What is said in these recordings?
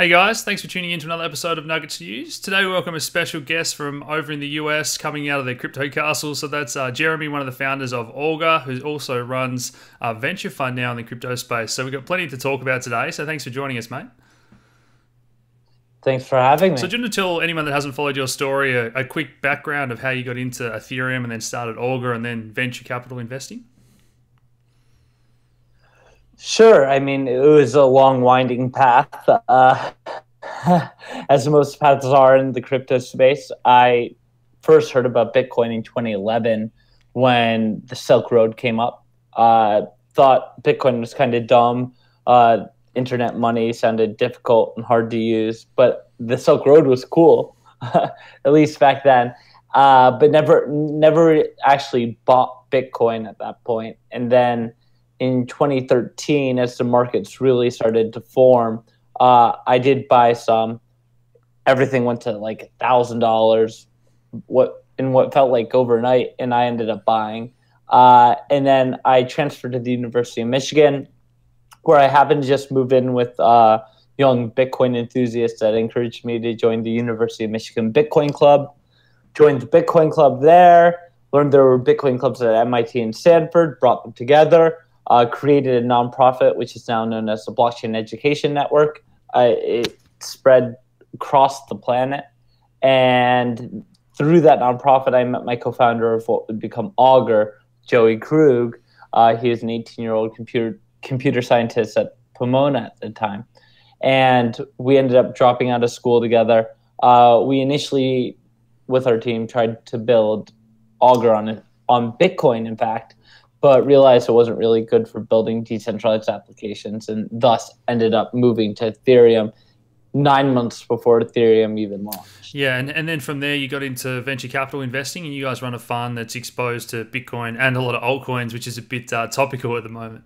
Hey guys, thanks for tuning in to another episode of Nuggets News. Today we welcome a special guest from over in the US coming out of the crypto castle. So that's uh, Jeremy, one of the founders of Augur, who also runs a venture fund now in the crypto space. So we've got plenty to talk about today. So thanks for joining us, mate. Thanks for having me. So, do you want to tell anyone that hasn't followed your story a, a quick background of how you got into Ethereum and then started Augur and then venture capital investing? Sure. I mean, it was a long, winding path, uh, as most paths are in the crypto space. I first heard about Bitcoin in 2011 when the Silk Road came up. Uh, thought Bitcoin was kind of dumb. Uh, internet money sounded difficult and hard to use, but the Silk Road was cool, at least back then. Uh, but never, never actually bought Bitcoin at that point. And then in 2013, as the markets really started to form, uh, I did buy some. Everything went to like thousand dollars, what in what felt like overnight, and I ended up buying. Uh, and then I transferred to the University of Michigan, where I happened to just move in with uh, young Bitcoin enthusiasts that encouraged me to join the University of Michigan Bitcoin Club. Joined the Bitcoin Club there. Learned there were Bitcoin clubs at MIT and Stanford. Brought them together uh, created a nonprofit, which is now known as the Blockchain Education Network. Uh, it spread across the planet. And through that nonprofit, I met my co founder of what would become Augur, Joey Krug. Uh, he was an 18 year old computer, computer scientist at Pomona at the time. And we ended up dropping out of school together. Uh, we initially, with our team, tried to build Augur on, on Bitcoin, in fact but realized it wasn't really good for building decentralized applications and thus ended up moving to Ethereum nine months before Ethereum even launched. Yeah, and, and then from there you got into venture capital investing and you guys run a fund that's exposed to Bitcoin and a lot of altcoins, which is a bit uh, topical at the moment.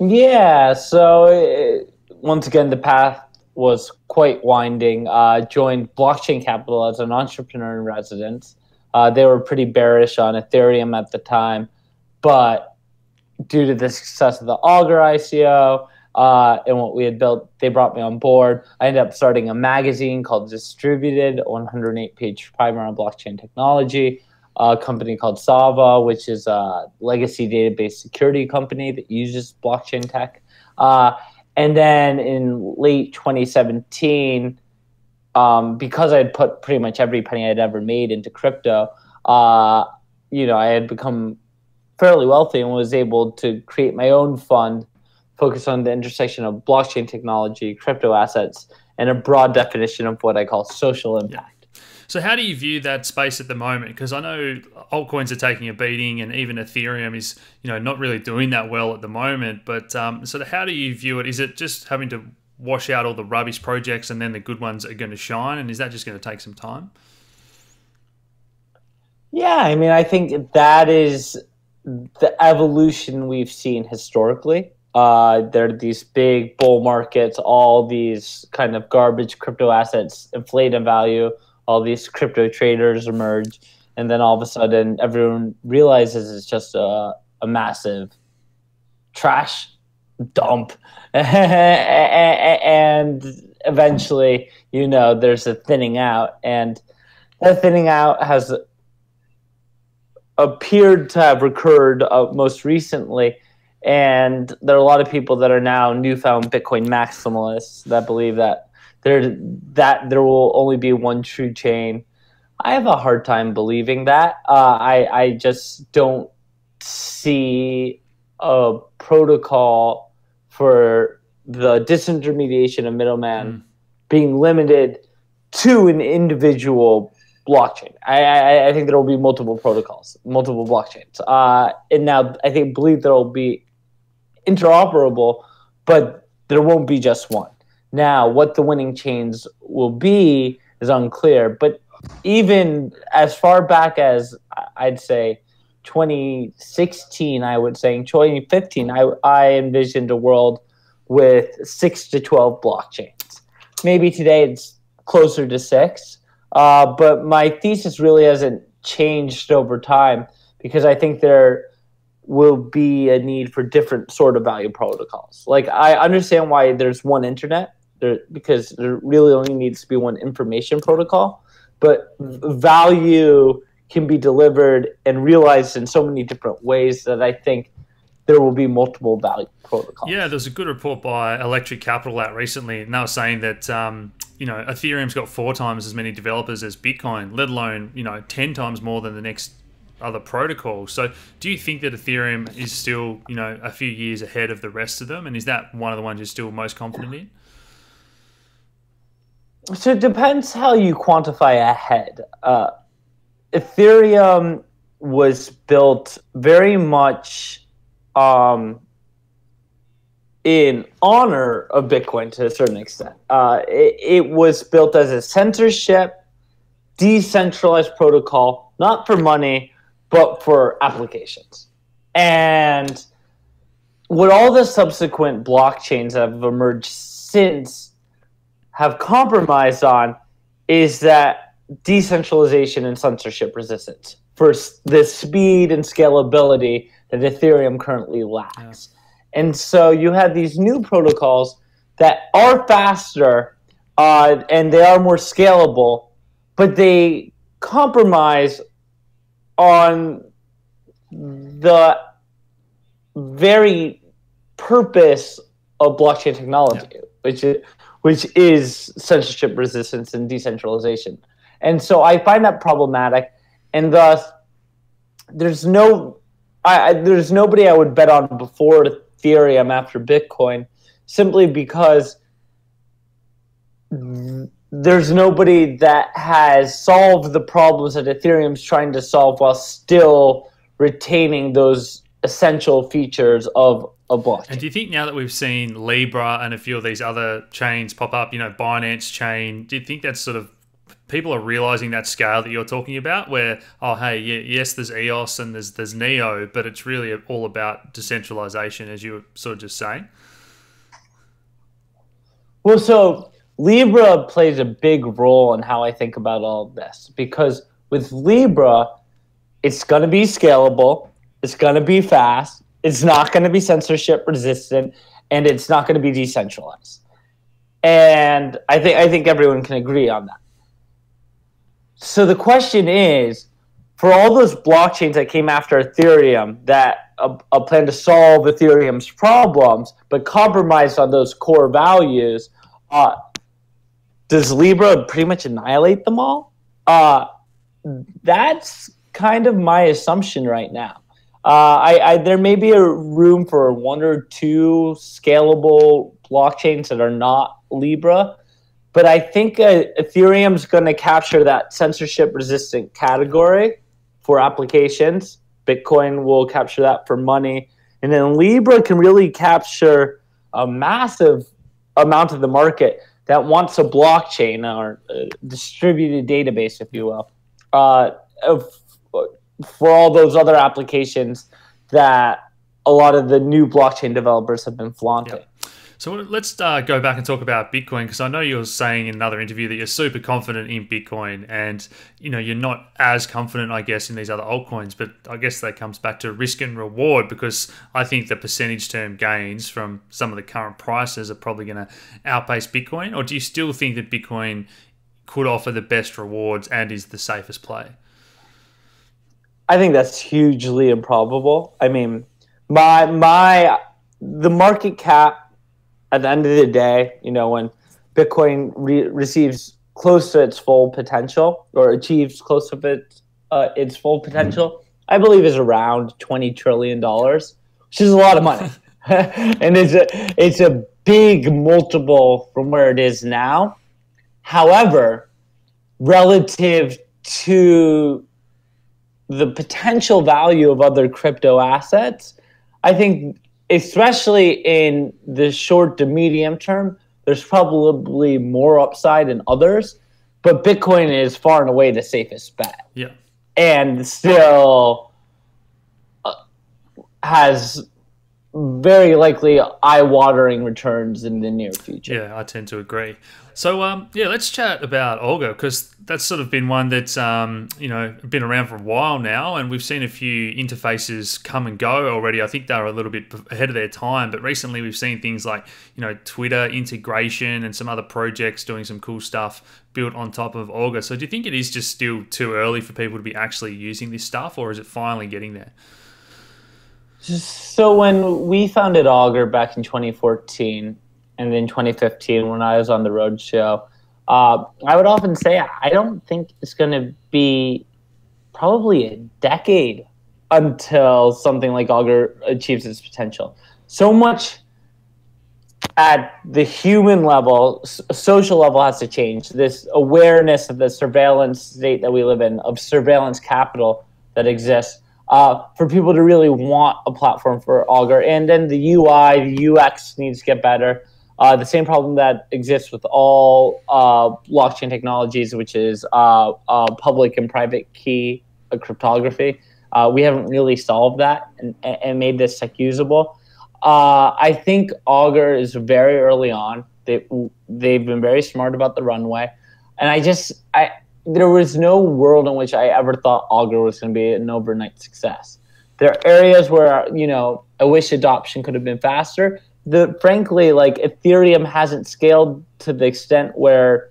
Yeah, so it, once again, the path was quite winding. Uh, joined Blockchain Capital as an entrepreneur in residence. Uh, they were pretty bearish on Ethereum at the time. But due to the success of the Augur ICO uh, and what we had built, they brought me on board. I ended up starting a magazine called Distributed, 108 page primer on blockchain technology. A company called Sava, which is a legacy database security company that uses blockchain tech. Uh, and then in late 2017, um, because I had put pretty much every penny I'd ever made into crypto, uh, you know, I had become fairly wealthy and was able to create my own fund focused on the intersection of blockchain technology, crypto assets, and a broad definition of what I call social impact. So, how do you view that space at the moment? Because I know altcoins are taking a beating, and even Ethereum is, you know, not really doing that well at the moment. But um, so, how do you view it? Is it just having to wash out all the rubbish projects, and then the good ones are going to shine? And is that just going to take some time? Yeah, I mean, I think that is the evolution we've seen historically. Uh, there are these big bull markets, all these kind of garbage crypto assets inflate in value, all these crypto traders emerge, and then all of a sudden everyone realizes it's just a, a massive trash dump. and eventually, you know, there's a thinning out, and that thinning out has appeared to have recurred uh, most recently. And there are a lot of people that are now newfound Bitcoin maximalists that believe that there that there will only be one true chain. I have a hard time believing that. Uh, I I just don't see a protocol for the disintermediation of middleman mm. being limited to an individual blockchain. I, I, I think there will be multiple protocols, multiple blockchains. Uh, and now I think believe there will be interoperable, but there won't be just one. Now, what the winning chains will be is unclear. But even as far back as I'd say 2016, I would say in 2015, I, I envisioned a world with six to 12 blockchains. Maybe today it's closer to six uh, but my thesis really hasn't changed over time because I think there will be a need for different sort of value protocols. Like I understand why there's one internet there because there really only needs to be one information protocol, but value can be delivered and realized in so many different ways that I think there will be multiple value protocols. Yeah, there's a good report by Electric Capital out recently, and they were saying that um, you know Ethereum's got four times as many developers as Bitcoin, let alone you know ten times more than the next other protocols. So, do you think that Ethereum is still you know a few years ahead of the rest of them, and is that one of the ones you're still most confident in? So it depends how you quantify ahead. Uh, Ethereum was built very much um, in honor of Bitcoin to a certain extent. Uh, it, it, was built as a censorship, decentralized protocol, not for money, but for applications. And what all the subsequent blockchains that have emerged since have compromised on is that decentralization and censorship resistance for the speed and scalability that Ethereum currently lacks. Yeah. And so you have these new protocols that are faster uh, and they are more scalable, but they compromise on the very purpose of blockchain technology, yeah. which is which is censorship resistance and decentralization. And so I find that problematic, and thus there's no, I, I, there's nobody I would bet on before Ethereum after Bitcoin, simply because there's nobody that has solved the problems that Ethereum's trying to solve while still retaining those essential features of a blockchain. And do you think now that we've seen Libra and a few of these other chains pop up, you know, Binance chain, do you think that's sort of people are realizing that scale that you're talking about where oh hey yeah, yes there's eos and there's there's neo but it's really all about decentralization as you were sort of just saying. Well so libra plays a big role in how i think about all of this because with libra it's going to be scalable it's going to be fast it's not going to be censorship resistant and it's not going to be decentralized. And i think i think everyone can agree on that so the question is, for all those blockchains that came after Ethereum that uh, uh, plan to solve Ethereum's problems, but compromise on those core values, uh, does Libra pretty much annihilate them all? Uh, that's kind of my assumption right now. Uh, I, I, there may be a room for one or two scalable blockchains that are not Libra, but I think uh, Ethereum's going to capture that censorship resistant category for applications. Bitcoin will capture that for money. And then Libra can really capture a massive amount of the market that wants a blockchain or a distributed database, if you will, uh, for all those other applications that a lot of the new blockchain developers have been flaunting. So let's uh, go back and talk about Bitcoin because I know you were saying in another interview that you're super confident in Bitcoin, and you know you're not as confident, I guess, in these other altcoins. But I guess that comes back to risk and reward because I think the percentage term gains from some of the current prices are probably going to outpace Bitcoin. Or do you still think that Bitcoin could offer the best rewards and is the safest play? I think that's hugely improbable. I mean, my my the market cap at the end of the day, you know, when Bitcoin re- receives close to its full potential or achieves close to its uh, its full potential, I believe is around twenty trillion dollars, which is a lot of money, and it's a it's a big multiple from where it is now. However, relative to the potential value of other crypto assets, I think especially in the short to medium term, there's probably more upside in others, but Bitcoin is far and away the safest bet. Yeah. And still uh, has very likely eye-watering returns in the near future. Yeah, I tend to agree. So, um, yeah, let's chat about Augur because that's sort of been one that's um, you know been around for a while now, and we've seen a few interfaces come and go already. I think they're a little bit ahead of their time, but recently we've seen things like you know Twitter integration and some other projects doing some cool stuff built on top of Augur. So, do you think it is just still too early for people to be actually using this stuff, or is it finally getting there? So when we founded Augur back in 2014, and then 2015 when I was on the road show, uh, I would often say I don't think it's going to be probably a decade until something like Augur achieves its potential. So much at the human level, social level has to change. This awareness of the surveillance state that we live in, of surveillance capital that exists, uh, for people to really want a platform for Augur. And then the UI, the UX needs to get better. Uh, the same problem that exists with all uh, blockchain technologies, which is uh, uh public and private key cryptography. Uh, we haven't really solved that and, and made this tech usable. I think Augur is very early on. They, they've been very smart about the runway. And I just, I, there was no world in which I ever thought Augur was going to be an overnight success. There are areas where, you know, I wish adoption could have been faster, the frankly like Ethereum hasn't scaled to the extent where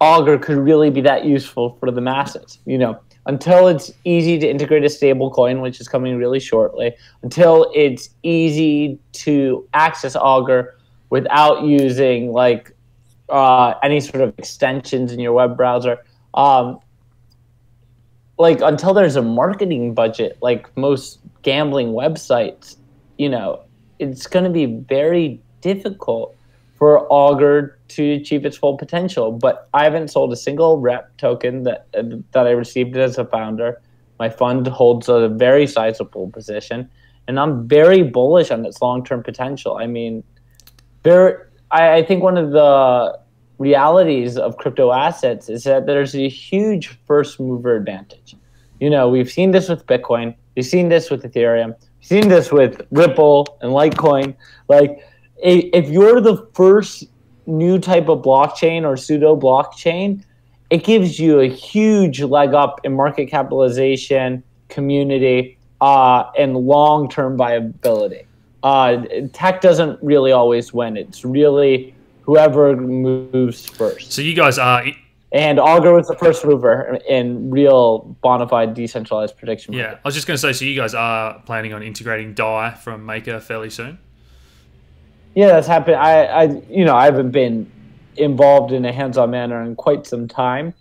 Augur could really be that useful for the masses. You know, until it's easy to integrate a stable coin, which is coming really shortly, until it's easy to access Augur without using like uh, any sort of extensions in your web browser. Um, like until there's a marketing budget, like most gambling websites, you know, it's going to be very difficult for Augur to achieve its full potential. But I haven't sold a single rep token that that I received as a founder. My fund holds a very sizable position, and I'm very bullish on its long term potential. I mean, there. I, I think one of the realities of crypto assets is that there's a huge first mover advantage. You know, we've seen this with Bitcoin, we've seen this with Ethereum, we've seen this with Ripple and Litecoin. Like, if you're the first new type of blockchain or pseudo blockchain, it gives you a huge leg up in market capitalization, community, uh, and long term viability. Uh, tech doesn't really always win. It's really whoever moves first. So you guys are and Augur was the first mover in real bona fide decentralized prediction. Yeah, I was just going to say, so you guys are planning on integrating Dai from Maker fairly soon? Yeah, that's happened. I, I, you know, I haven't been involved in a hands-on manner in quite some time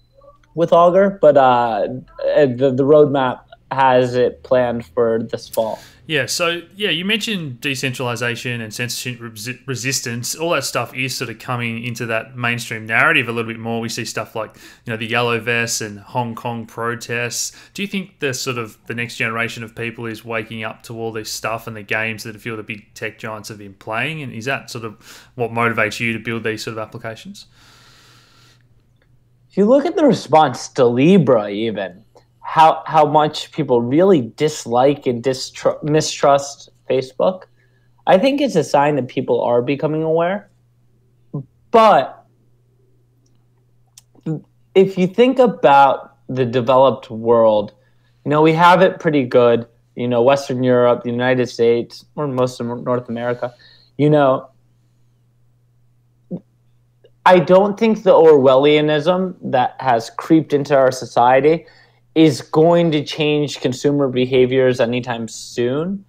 with Augur, but uh, the the roadmap has it planned for this fall. Yeah, so yeah, you mentioned decentralization and censorship resistance. All that stuff is sort of coming into that mainstream narrative a little bit more. We see stuff like you know the yellow vests and Hong Kong protests. Do you think the sort of the next generation of people is waking up to all this stuff and the games that a few of the big tech giants have been playing? And is that sort of what motivates you to build these sort of applications? If you look at the response to Libra, even how how much people really dislike and distru- mistrust Facebook, I think it's a sign that people are becoming aware. But if you think about the developed world, you know, we have it pretty good. You know, Western Europe, the United States, or most of North America, you know, I don't think the Orwellianism that has creeped into our society is going to change consumer behaviors anytime soon.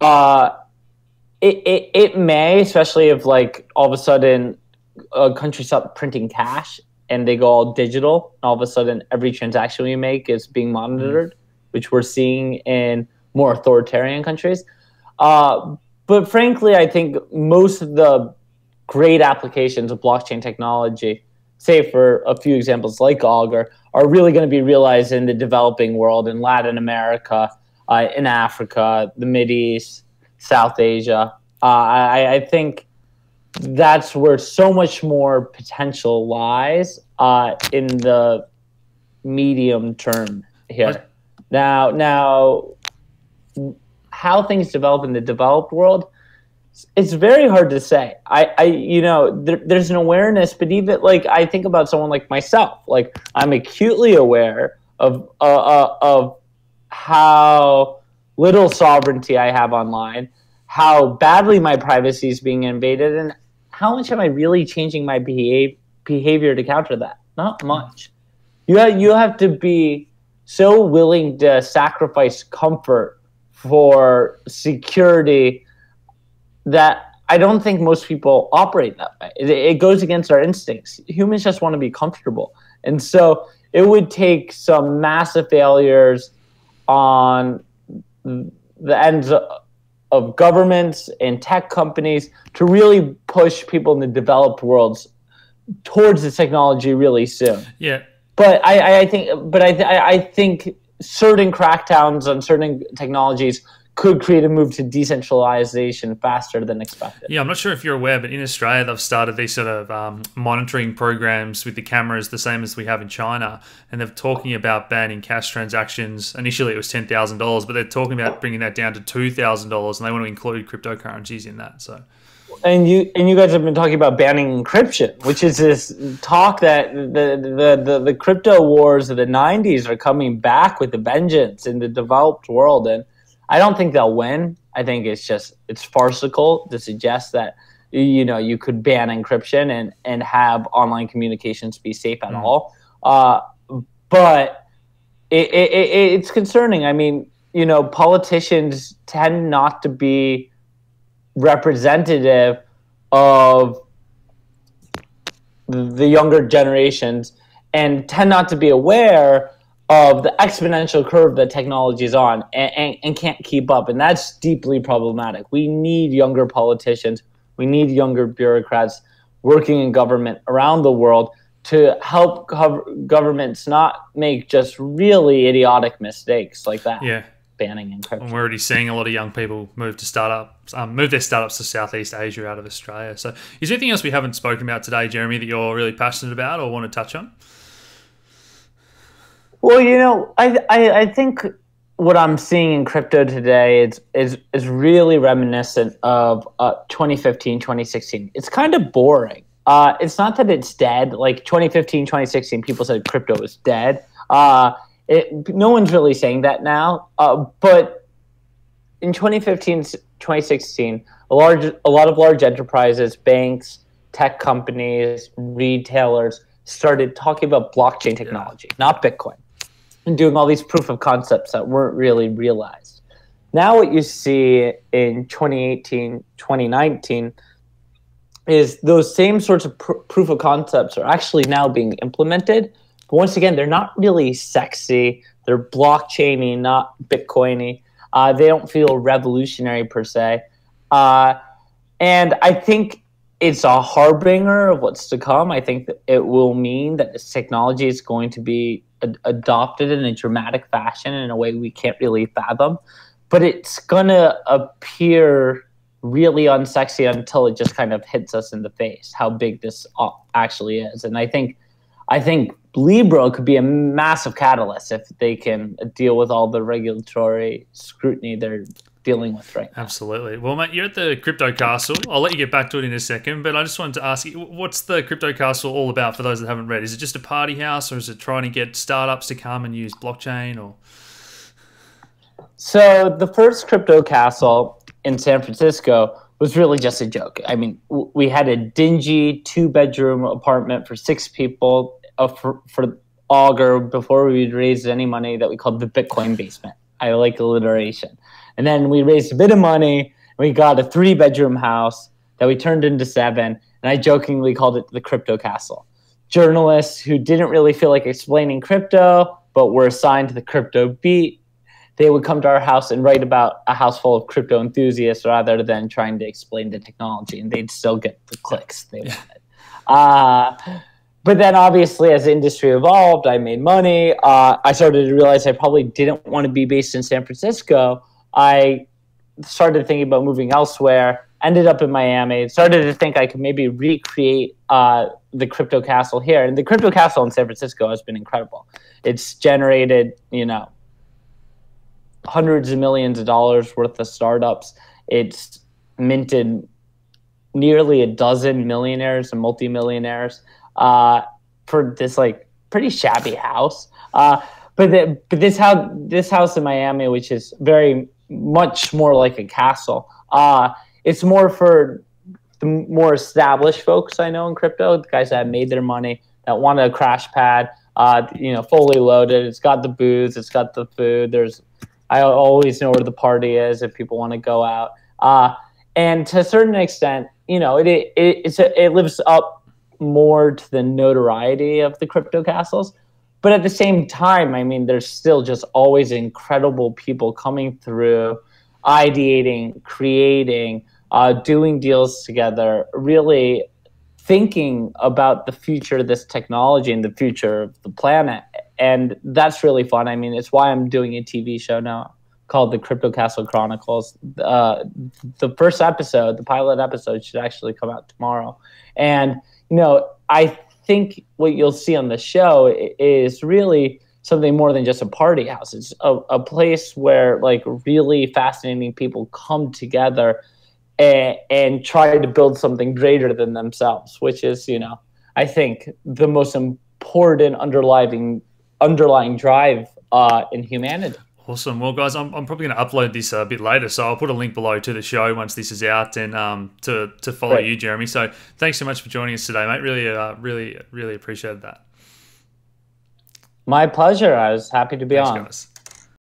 Uh, it, it, it may, especially if like all of a sudden a country stops printing cash and they go all digital. All of a sudden, every transaction we make is being monitored, mm. which we're seeing in more authoritarian countries. Uh, but frankly, I think most of the great applications of blockchain technology, say for a few examples like Augur, are really going to be realized in the developing world, in Latin America, uh, in Africa, the Mid East, South Asia. Uh, I, I, think that's where so much more potential lies uh, in the medium term here. Now, now, how things develop in the developed world, it's very hard to say. I, I you know, there, there's an awareness, but even like I think about someone like myself, like I'm acutely aware of uh, uh, of how little sovereignty I have online, how badly my privacy is being invaded, and how much am I really changing my behave, behavior to counter that? Not much. You have, you have to be so willing to sacrifice comfort for security that I don't think most people operate that way. It, it, goes against our instincts. Humans just want to be comfortable. And so it would take some massive failures on the ends of governments and tech companies to really push people in the developed worlds towards the technology really soon. Yeah. But I, I think, but I, I think certain crackdowns on certain technologies could create a move to decentralization faster than expected. Yeah, I'm not sure if you're aware, but in Australia, they've started these sort of um, monitoring programs with the cameras, the same as we have in China. And they're talking about banning cash transactions. Initially, it was $10,000, but they're talking about bringing that down to $2,000, and they want to include cryptocurrencies in that. So and you and you guys have been talking about banning encryption, which is this talk that the the, the, the crypto wars of the '90s are coming back with a vengeance in the developed world, and I don't think they'll win. I think it's just it's farcical to suggest that you know you could ban encryption and and have online communications be safe at mm. all. Uh, but it, it, it, it's concerning. I mean, you know, politicians tend not to be representative of the younger generations and tend not to be aware of the exponential curve that technology is on and, and, and, can't keep up. And that's deeply problematic. We need younger politicians, we need younger bureaucrats working in government around the world to help governments not make just really idiotic mistakes like that. Yeah banning encryption. And we're already seeing a lot of young people move to startups, um, move their startups to Southeast Asia out of Australia. So, is there anything else we haven't spoken about today, Jeremy, that you're really passionate about or want to touch on? Well, you know, I I, I think what I'm seeing in crypto today is is is really reminiscent of uh, 2015, 2016. It's kind of boring. Uh, it's not that it's dead. Like 2015, 2016, people said crypto was dead. Uh, it, no one's really saying that now, uh, but in 2015, 2016, a large, a lot of large enterprises, banks, tech companies, retailers started talking about blockchain technology, yeah. not Bitcoin, and doing all these proof of concepts that weren't really realized. Now, what you see in 2018, 2019 is those same sorts of pr- proof of concepts are actually now being implemented but once again, they're not really sexy. They're blockchainy, not Bitcoiny. Uh, they don't feel revolutionary per se. Uh, and I think it's a harbinger of what's to come. I think that it will mean that this technology is going to be ad- adopted in a dramatic fashion in a way we can't really fathom. But it's going to appear really unsexy until it just kind of hits us in the face how big this actually is. And I think, I think Libra could be a massive catalyst if they can deal with all the regulatory scrutiny they're dealing with right now. Absolutely. Well, mate, you're at the Crypto Castle. I'll let you get back to it in a second, but I just wanted to ask you, what's the Crypto Castle all about for those that haven't read? Is it just a party house, or is it trying to get startups to come and use blockchain? Or so the first Crypto Castle in San Francisco was really just a joke. I mean, we had a dingy two bedroom apartment for six people uh, for, for Augur before we raised any money that we called the Bitcoin basement. I like alliteration. And then we raised a bit of money. we got a three bedroom house that we turned into seven. And I jokingly called it the Crypto Castle. Journalists who didn't really feel like explaining crypto, but were assigned to the crypto beat, they would come to our house and write about a house full of crypto enthusiasts rather than trying to explain the technology. And they'd still get the clicks they wanted. Uh, but then obviously as the industry evolved i made money uh, i started to realize i probably didn't want to be based in san francisco i started thinking about moving elsewhere ended up in miami started to think i could maybe recreate uh, the crypto castle here and the crypto castle in san francisco has been incredible it's generated you know hundreds of millions of dollars worth of startups. It's minted nearly a dozen millionaires and multimillionaires uh, for this like pretty shabby house. Uh, but the, but this house this house in Miami, which is very much more like a castle, uh, it's more for the more established folks I know in crypto, the guys that made their money that want a crash pad, uh, you know, fully loaded. It's got the booze, it's got the food. There's I always know where the party is if people want to go out. Uh, and to a certain extent, you know, it it a, it lives up more to the notoriety of the crypto castles. But at the same time, I mean, there's still just always incredible people coming through, ideating, creating, uh, doing deals together, really thinking about the future of this technology and the future of the planet. And that's really fun. I mean, it's why I'm doing a TV show now called the Crypto Castle Chronicles. Uh, the first episode, the pilot episode, should actually come out tomorrow. And you know, I think what you'll see on the show is really something more than just a party house. It's a, a place where like really fascinating people come together and, and try to build something greater than themselves, which is, you know, I think the most important underlying underlying drive uh, in humanity. Awesome. Well, guys, I'm, I'm probably going to upload this a bit later, so I'll put a link below to the show once this is out and um, to, to follow you, Jeremy. So thanks so much for joining us today, mate. Really, uh, really, really appreciated that. My pleasure. I was happy to be thanks, on. Guys.